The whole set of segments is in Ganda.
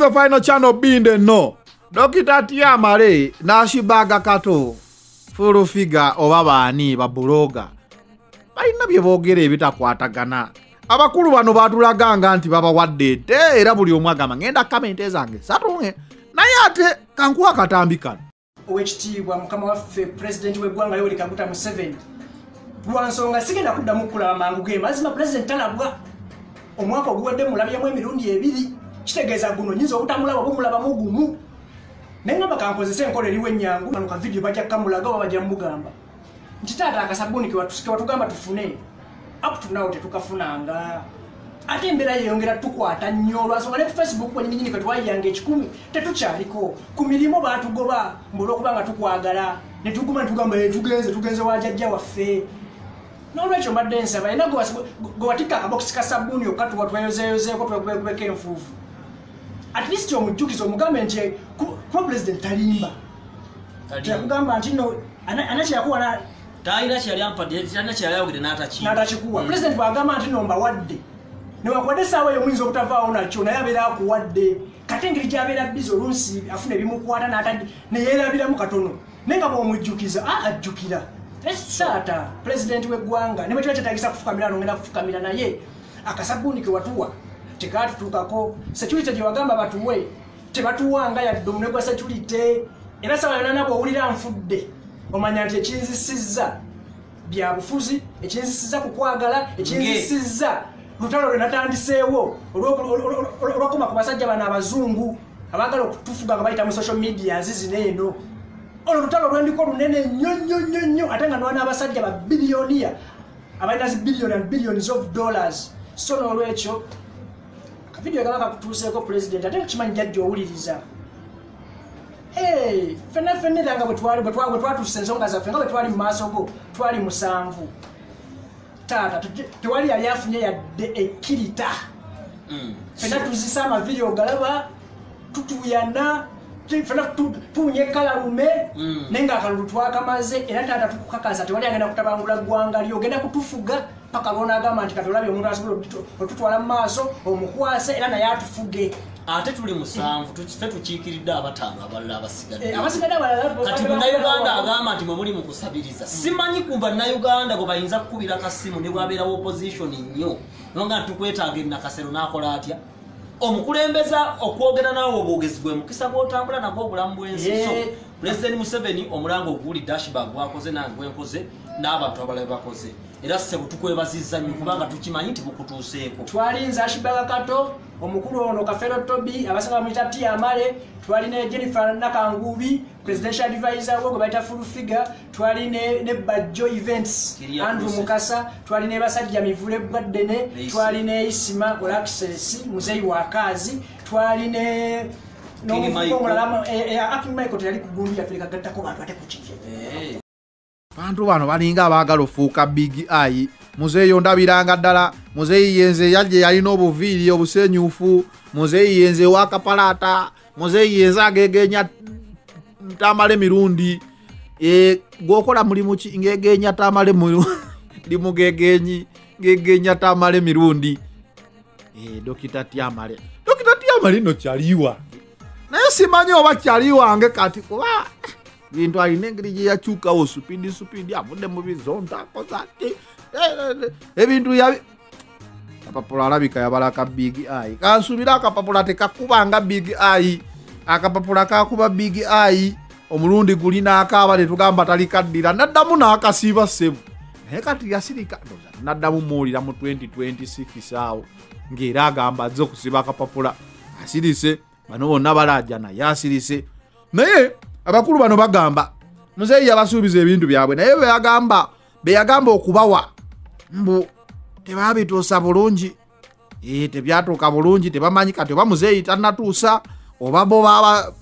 the final channel being the no dokita tiamale nashibaga kato full figure oba baani babuloga balina bye boogera ebitakwatagana. Abakulu bano batulaganga nti babawadde ente era buli omu agamba ngenda kamente zange satunge. Naye ate kankuwa katambi kano. Owekitiibwa mukama waffe pulezidenti w'eggwanga yoweri kaguta museveni. Lwansonga sigenda kuddamu kulaba mangu ge mazima pulezidenti talabwa. Omwaka oguwedde mulabyemu emirundi ebiri kitegeeza guno nyinza obutamulaba obumulabamu gumu. Naye ngamba kankozesa enkola eriwo ennyangu anuka vidiyo bajja kamulaga oba bajja mumugamba nti taata akasabuni kewatugamba tufune aputunawo tetukafunanga. Ate embeera yeyongera tukwata nnyo lwansonga ne facebook wenyininyini kwetwayiyanga ekikumi tetukyaliko. Ku mirimu batugoba mbulwokuba nga tukwagala netuguma netugamba tugenze tugenze wajajja waffe. Nolwekyo mbadde nsaba era gwe watikka akabokisi ka sabuni okatuwa tweyozeeyozeeko twekubeka enfuufu at least omujjukiza omugambe nti kuba president talimba. Tekugamba nti no anakyakuwa talina kyali ampadde talina ayogere n'atakiyina natakikuwa president bwagamba nti no mbawadde newakuwadde essaawa eyo muyinza obutabaawo nakyo naye abeera akuwadde. Kate engeri gyabeera bizi olunsi afuna ebimukwata neyerabiramu katono. Naye nga bwomujjukiza a ajjukira. Taata pulezidenti w'eggwanga ne bwekiba kyetagisa kufukamira nongenda kufukamira naye akasabuuni ke watuwa tekatutuukako security gye wagamba batuwe tebatuwanga yadde omunwe gwa security era sawa yonana bwowulira nfudde omanya nti ekinzisizza byabufuzi ekinzisizza kukwagala ekinzisizza lutalo lwe natandiseewo olwokuma ku basajja bano abazungu abaagala okutufuga nga bayita mu social media zino eno olwo lutalo lwendiko lunene nnyo nnyo nnyo nnyo ate nga nwana abasajja ba biliyoniya abalina zi billion and billions of dollars. So n'olwekyo akavidiyo kaba kakutuuseeko president ate kimanyi jajja owuliriza. Fenna fenna era nga bwe twatuusa ensonga zaffe nga bwe twali mu maaso go twali musanvu. Taata tewali yali afunye yadde ekkirita. Fenna tuzisa amavidiyo galaba tutuyana fena tuwunye kalalume naye nga akalulu twakamaze era taata tukukakasa tewali agenda kutabangula ggwanga lyo ogenda kutufuga paka lwona agamba nti katolabye omuntu asobola otutwala mu maaso omukwase era naye atufuge. Ate tuli musanvu fe tukiikiridde abataano abalala abasigadde. Abasigadde abalala kati munnayuganda agamba nti mwe muli mu kusabiriza simanyi ku bannayuganda gwe bayinza kukubira kasimu ne bwabeerawo opposition nnyo. Nonga ntukwetaaga enakasero n'akola atya? Omukulembeza okwogera naawe obwogezi gwe mukisa gwotambula nagwo obulamu bwensi so pulezidenti museveni omulango oguli dashbag gwakoze nange gwenkoze n'abantu abalala bakoze era sebo tukwebazizza nnyo kubanga tukimanyi nti bukutuuseeko twalinza ashibaga kato omukulu ono kafero tobi abasinga bamuyita tiamale twali ne jennifer nakangubi presidential advisor we gwe bayita full figure twali ne bajjo events andrew mukasa twali ne basajja mivule bwaddene Neisi. twali ne isima olaxes muzeyi wa kazi twali ne King Michael. omulala michael teyali kugundi yaffe lekagattako bantu ate kukije Eh. Bantu bano balinga abaagala ofuuka big eye. Muzeeyo ndabiranga ddala muzeeyi yenze yajje yalina obuviiri obusenyufu muzeeyi yenze wakapalata muzeeyi yenze agegenya tamale mirundi. E, gwokola mulimu ki? Ngegenya tamale ndi mugegenyi ngegenya tamale mirundi. E, dokita tyamale. Dokita tyamale no kyaliwa. Naye simanyi oba kyali wange kati kuba bintu alina engeri gyeyakyukawo supidi supidi avudde mu bizontakozati ebintu yabi. Kapapula alabika yabalaka big eye. Kansubire akapapula tekakubanga big eye. Akapapula kakuba big eye. Omulundi guli n'akaaba netugamba talikaddira naddamu n'akasiiba sebu naye kati yasirika naddamu muwulira mu 2026 awo ng'era agamba azze okusiba akapapula. Asirise bano bonna balaja naye asirise naye abakulu bano bagamba muzeeyi yabasuubiza ebintu byabwe naye beyagamba beyagamba okubawa mbu tebabituusa bulungi. Eh, tebyatuuka bulungi tebamanyi kati oba muzeeyi tanatuusa oba bo baba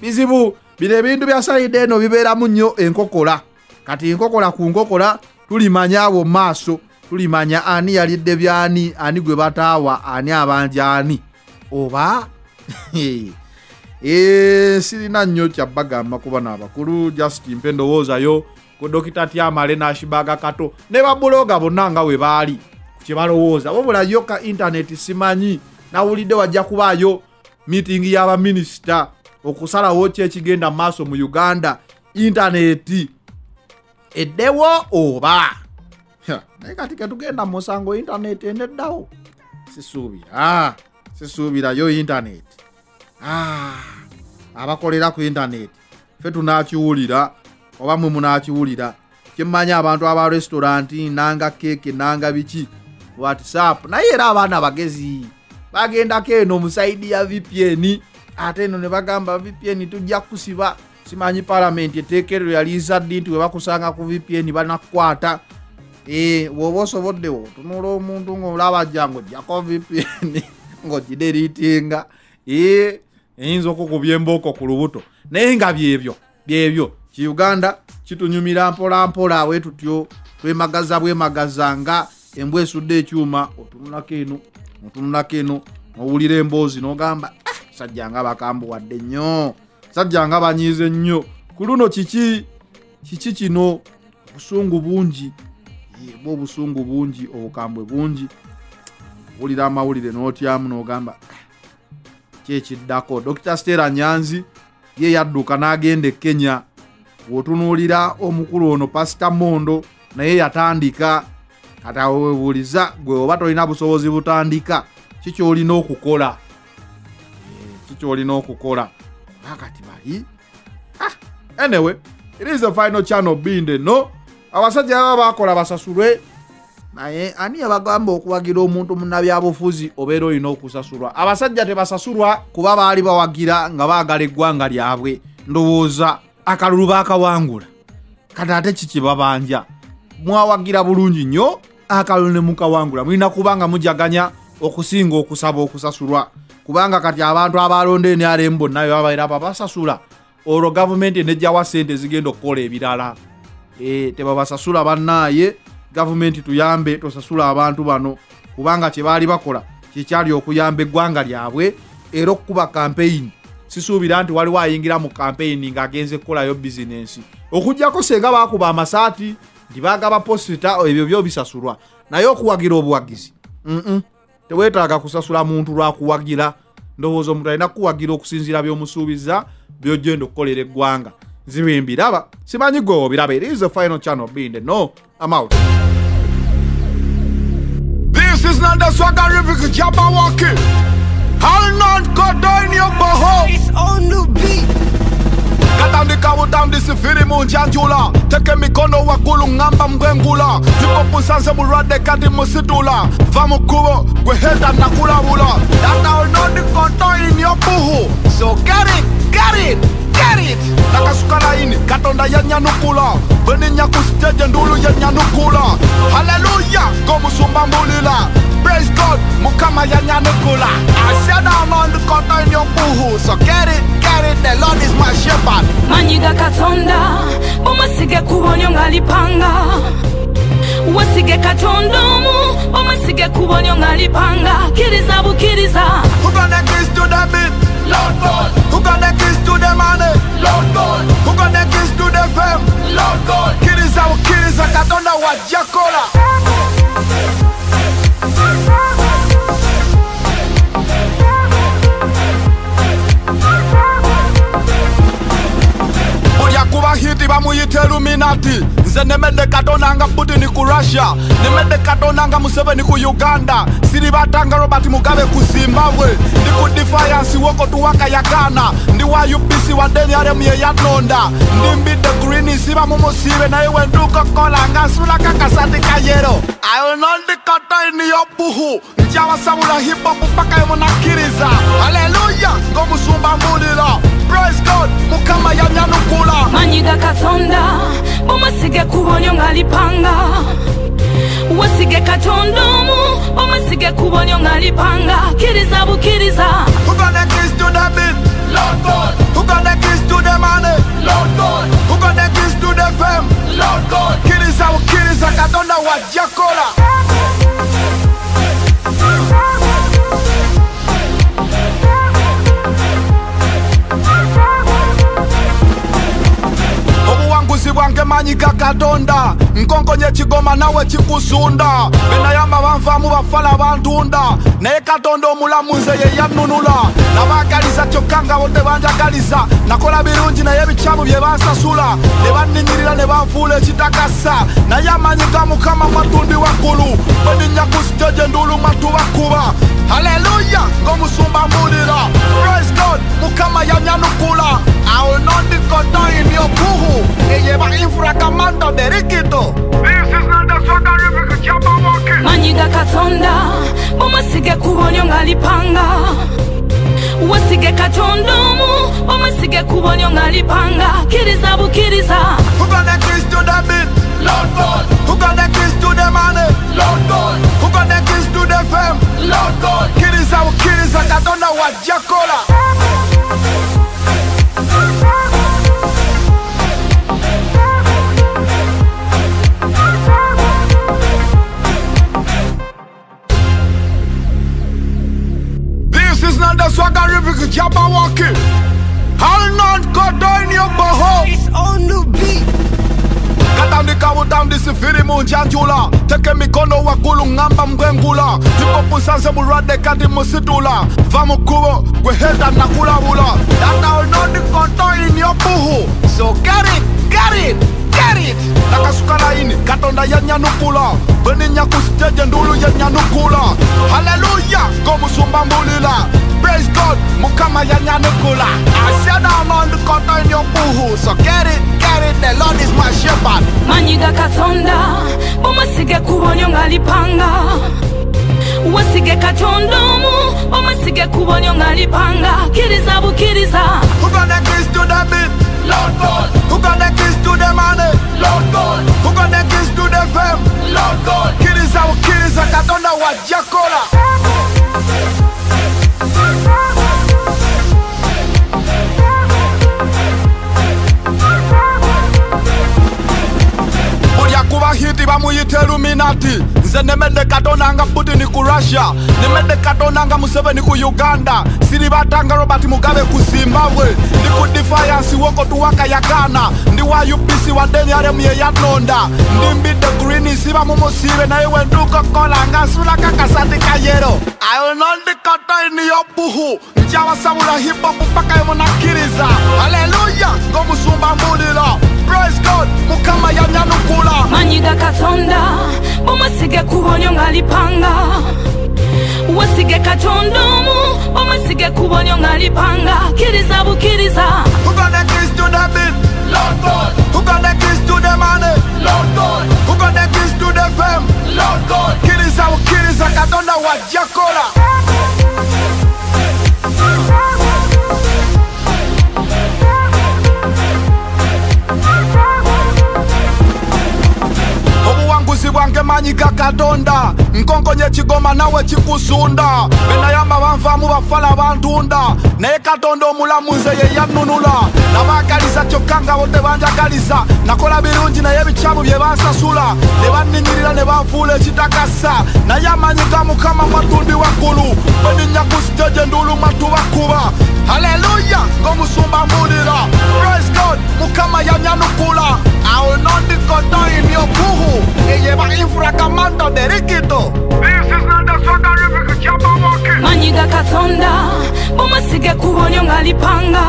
bizibu bino ebintu bya sayidi eno bibeeramu nnyo enkokola. Kati enkokola ku nkokola tulimanya abo mu maaso tulimanya ani yalidde byani ani gwe bataawa ani abanja ani. Oba Eh, sirina nnyo kyabbagamba kuba n'abakulu just mpe ndowoozayo ku dokita tyamale n'ashibaga kato ne babuloga bonna nga we baali ku kye balowooza. Wabula yo ka intaneti simanyi nawulidde wajja kubaayo miitingi y'abaminisita okusalawo ki ekigenda mu maaso mu uganda intaneti eddewo oba? Naye kati ketugenda mu musango intaneti endeddawo sisuubira. Sisuubirayo intaneti abakolera ku intaneti fe tunakiwulira oba mwe munakiwulira kyemmanyi abantu aba restauranti nanga keeke nanga biki? Whatsapp naye era abaana bagezi bagendako eno musaidi ya vpn ate eno ne bagamba vpn tujja kusiba. Simanyi palamenti eteekerero yaliisa ddi nti webakusanga ku vpn banakukwata Eh, bw'oba osoboddewo otunula omuntu ng'olaba jja ng'ojjako vpn ng'ogideritinga. Eh, eyinza okukubya embooko ku lubuto naye nga byebyo byebyo. Kiuganda kitunyumira mpola mpola we tutyo twemagaza bwemagaza nga embwa esudde ekyuma otunulako eno otunulako eno owulira emboozi n'ogamba "Ah, sajja nga bakambuwadde nnyo sajja nga banyiize nnyo. Ku luno kiki kiki kino? Obusungu bungi bwa obusungu bungi obukambwe bungi. Owulira amawulire n'otyamu n'ogamba kyekiddako dr stera nyanzi ye yadduka n'agenda e kenya bw'otunuulira omukulu ono pasita mondo naye yatandika. Kati awo webuuliza gwe oba tolina busobozi butandika kikyolina okukola? Eh, kikyolina okukola? Akati bali? Ah, anyway it is the final channel binde no abasajja baba bakola basasulwe naye ani yabagamba okuwagira omuntu munnabyabufuzi obeera olina okusasulwa? Abasajja tebasasulwa kuba baali bawagira nga baagala eggwanga lyabwe. Ndowooza akalulu baakawangula. Kati ate kikibabanja mwawagira bulungi nnyo akalulu ne mukawangula. Mulina kuba nga mujaganya okusinga okusaba okusasulwa. Kubanga kati abantu abalonda enrm bonnayo babaira babasasula olwo gavumenti enejjawa sente zigenda okukola ebirala. Eh, tebabasasula bannaaye gavumenti tuyambe tosasula abantu bano kubanga kyebaali bakola kyekyali okuyamba eggwanga lyabwe era okukuba kampeyini sisuubira nti waliwo ayingira mu kampeyini ng'agenze kukolayo bizinensi okugjako senga bakuba amasaati nti bagaba posita ebyo byo bisasulwa. Naye okuwagira obuwagizi Mm-mm. teweetaaga kusasula muntu lwakuwagira ndowooza omuntu alina kukuwagira okusinziira by'omusuubiza byogenda okukolera eggwanga nzibe mbiraba simanyi gwe obiraba it is the final channel binde no. I'm out. This is not the swagger river Jabberwocky. I'll not go down your boho. It's on the beat. katandika butandisifiri munjanjula teke mikono waggulu ng'amba mbwengula tipopusanze bulwadde kati musitula va mu kkubo gwe heta nakulabula data onondikoto in your buhu so layini katonda yanyanukula bweninya ku siteje ndulu yanyanukula haleluya ng'omusumba mbulila. Praise god mukama yanyanukula i said i'm on the koto in your buhu so get it get it the lord is my shepherd. Manyiga katonda omusige kubonyo ng'alipanga. Wesige katonda omu omusige kubonyo ng'alipanga. Kiriza bukiriza ze nimende katonanga putini ku russia. Nimende katonanga museveni ku uganda. Siri batanga robert mugabe ku zimbabwe. Ndi ku defiance woko tuwaka yakana ndi wa upc wa denyaremu ye yanonda ndi mbidde green ziba mumusibe naye wendukokolanga nsula kakasati kayero ayo nondikoto iniyo buhu yobuhu njabasabula hipopu paka emunakkiriza haleluya ng'omusumba mbulira praise god mukama yanyanukula manyiga katonda omusige kubonyo ng'alipanga wesige katonda omu omusige kubonyo ng'alipanga kiriza bukiriza Who got the keys to the beat? Lord God. Who got the keys to the money? Lord God. Who got the keys to the fame? Lord God. Kiriza ukiriza katonda wa jakola. obuwanguzi bwange manyi ga katonda nkonkonye kigoma nawe kikusunda benayamba banvaamu bafala bantunda naye katonda omulamuzi ye yannunula. Nabagaliza kyokka nga bo tebanjagaliza nakola birungi naye ebikyamu bye bansasula. Ne banninyirira ne banfuula ekitakasa. Naye amanyi ga mukama matundi waggulu. Bweninnya ku siteje enduulu matubakuba haleluya ng'omusumba mbulira praise god! Mukama yanyanukula them money. Lord God. Who got the kids to the fam? Lord God. Kid is our kid is like I don't know what you call her. Katandika butandisifiri munjanjula teke mikono waggulu ng'amba mbwengula tipopusanze bulwadde kati musitula va mu kkubo gwe heta nakulabula dataonodikoto inyobuhu so get it, get it, get it. nakasuka layini katonda yanyanukula bweninnya ku siteje ndulu yanyanukula haleluya ng'omusumba mbulila praise god mukama yanyanukula asiadaonodikoto inyobuhu so get it, get it, the lord is my shepherd manyi ga katonda omusige kubonyo ng'alipanga wasige katonda omu omusige kubonyo ng'alipanga kiriza bukiriza Who the keys to the beat? Lord God. Who got the keys to the money? Lord God. Who got the keys to the fame? Lord God. Kiriza ukiriza katonda wa jakola. Bulya kuba hiti bamuyita eluminati nze nemedde katonda nga putini ku russia. Nemedde katonda nga museveni ku uganda. Siribatanga robert mugabe ku zimbabwe. Ndi ku defiance woko tuwakayagana ndi wa upc wa deniarem ye yanonda ndi mbidde green siba mumusibe naye wendukokola nga sulaka kasati kayero ayo nondikotoiniyo buhu njabasabula hipopu paka yemunakkiriza haleluya ng'omusumba mbulira ga katonda. Omusige kubonyo ng'alipanga wasige katonda omu. Omusige kubonyo ng'alipanga kiriza bukiriza? Lord God. God. Kiriza ukiriza katonda wa katonda nkonkonye ekigoma nawe kikusunda benayamba banvaamu bafala bantunda. Naye katonda omulamuzi ye yannunula. Nabagaliza kyokka nga bo tebanjagaliza. Nakola birungi naye ebikyamu bye bansasula. Ne banninyirira ne banfuula ekitakasa. Naye amanyi ga mukama matundi waggulu. Bweninnya ku siteje enduulu matubakuba haleluya ng'omusumba mbulira praise god mukama yanyanukula awo nondikotoinio kuhu. Eyeba infrakamando derikito This is not the swaggerific Jabberwocky. manyi ga katonda omusige kubonyo ng'alipanga.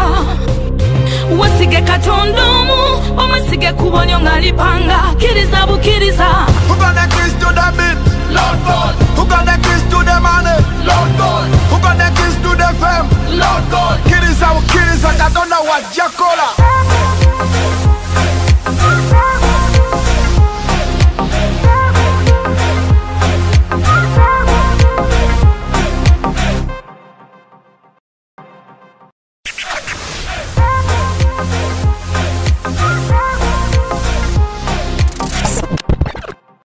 Wasige katonda omu omusige kubonyo ng'alipanga. Kiriza bukiriza Who got the keys to the beat? Lord God.